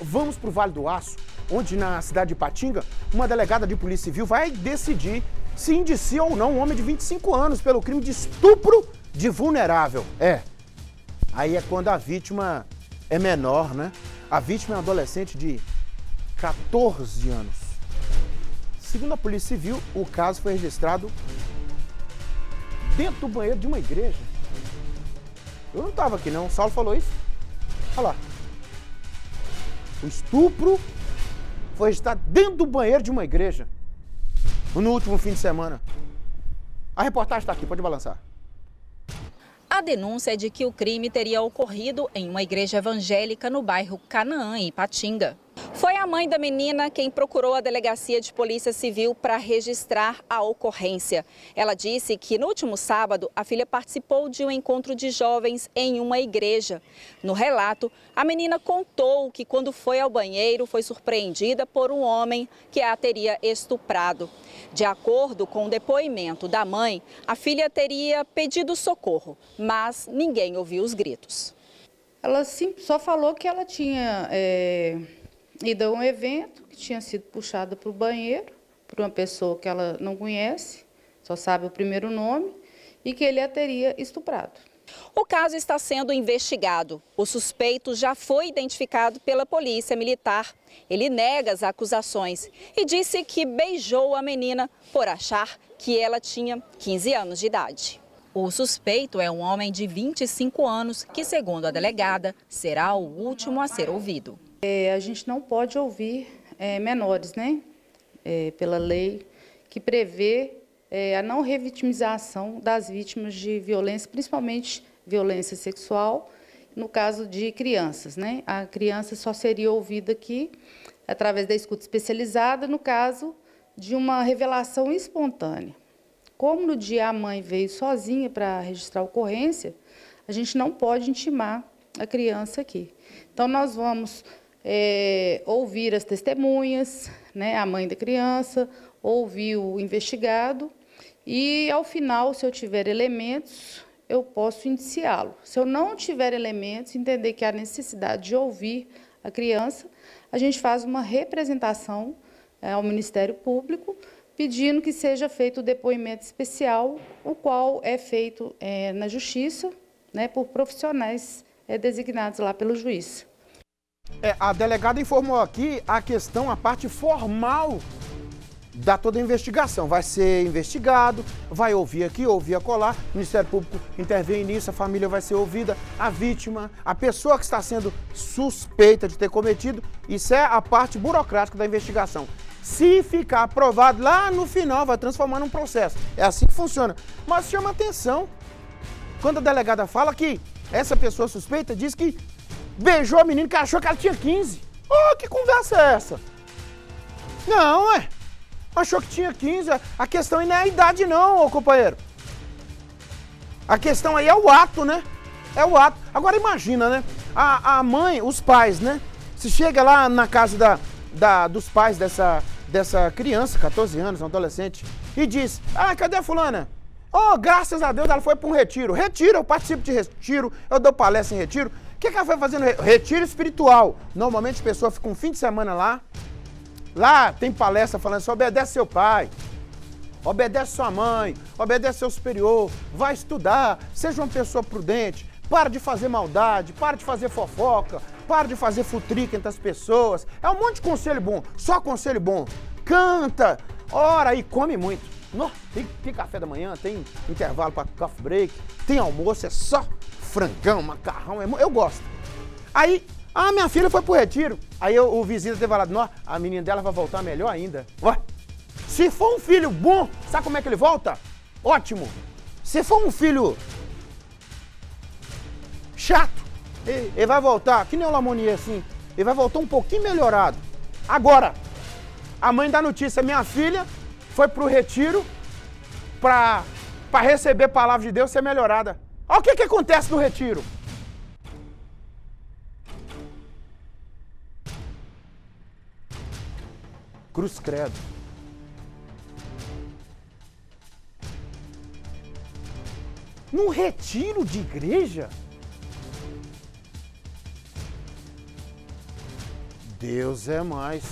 vamos para o Vale do Aço, onde na cidade de Patinga, uma delegada de polícia civil vai decidir se indicia ou não um homem de 25 anos pelo crime de estupro de vulnerável. É. Aí é quando a vítima é menor, né? A vítima é um adolescente de 14 anos. Segundo a Polícia Civil, o caso foi registrado dentro do banheiro de uma igreja. Eu não estava aqui não, o Saulo falou isso. Olha lá. O estupro foi registrado dentro do banheiro de uma igreja. No último fim de semana. A reportagem está aqui, pode balançar. A denúncia é de que o crime teria ocorrido em uma igreja evangélica no bairro Canaã, em Ipatinga. A mãe da menina quem procurou a delegacia de polícia civil para registrar a ocorrência. Ela disse que no último sábado a filha participou de um encontro de jovens em uma igreja. No relato, a menina contou que quando foi ao banheiro foi surpreendida por um homem que a teria estuprado. De acordo com o depoimento da mãe, a filha teria pedido socorro, mas ninguém ouviu os gritos. Ela só falou que ela tinha é e deu um evento que tinha sido puxada para o banheiro por uma pessoa que ela não conhece, só sabe o primeiro nome, e que ele a teria estuprado. O caso está sendo investigado. O suspeito já foi identificado pela polícia militar. Ele nega as acusações e disse que beijou a menina por achar que ela tinha 15 anos de idade. O suspeito é um homem de 25 anos que, segundo a delegada, será o último a ser ouvido. É, a gente não pode ouvir é, menores, né? É, pela lei que prevê é, a não revitimização das vítimas de violência, principalmente violência sexual, no caso de crianças, né? A criança só seria ouvida aqui através da escuta especializada, no caso de uma revelação espontânea. Como no dia a mãe veio sozinha para registrar a ocorrência, a gente não pode intimar a criança aqui. Então, nós vamos é, ouvir as testemunhas, né, a mãe da criança, ouvir o investigado e, ao final, se eu tiver elementos, eu posso indiciá-lo. Se eu não tiver elementos, entender que há necessidade de ouvir a criança, a gente faz uma representação é, ao Ministério Público, pedindo que seja feito o depoimento especial, o qual é feito é, na Justiça, né, por profissionais é, designados lá pelo juiz. É, a delegada informou aqui a questão, a parte formal da toda a investigação. Vai ser investigado, vai ouvir aqui, ouvir acolá, o Ministério Público intervém nisso, a família vai ser ouvida, a vítima, a pessoa que está sendo suspeita de ter cometido, isso é a parte burocrática da investigação. Se ficar aprovado, lá no final vai transformar num processo. É assim que funciona. Mas chama atenção, quando a delegada fala que essa pessoa suspeita diz que beijou a menina que achou que ela tinha 15. Oh, que conversa é essa? Não, é. Achou que tinha 15. A questão aí não é a idade, não, ô companheiro. A questão aí é o ato, né? É o ato. Agora imagina, né? A, a mãe, os pais, né? Se chega lá na casa da, da, dos pais dessa, dessa criança, 14 anos, um adolescente, e diz: Ah, cadê a fulana? Oh, graças a Deus ela foi para um retiro. Retiro, eu participo de retiro, eu dou palestra em retiro. O que, que ela foi fazendo? Retiro espiritual. Normalmente as pessoas ficam um fim de semana lá. Lá tem palestra falando assim: obedece seu pai, obedece sua mãe, obedece seu superior, vai estudar, seja uma pessoa prudente, para de fazer maldade, para de fazer fofoca, para de fazer futrica entre as pessoas. É um monte de conselho bom, só conselho bom. Canta, ora e come muito. No, tem, tem café da manhã, tem intervalo para coffee break, tem almoço, é só frangão, macarrão, é eu gosto. Aí, a minha filha foi pro retiro. Aí eu, o vizinho teve falado, não, a menina dela vai voltar melhor ainda. Ué, se for um filho bom, sabe como é que ele volta? Ótimo. Se for um filho chato, ele, ele vai voltar, que nem o Lamonier assim, ele vai voltar um pouquinho melhorado. Agora, a mãe da notícia, minha filha, foi pro retiro para receber a palavra de Deus ser melhorada. Olha o que, que acontece no retiro. Cruz Credo. Num retiro de igreja? Deus é mais.